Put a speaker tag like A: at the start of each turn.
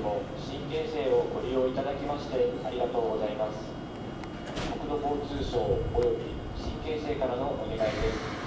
A: も新京成をご利用いただきましてありがとうございます。国土交通省及び新京成からのお願いです。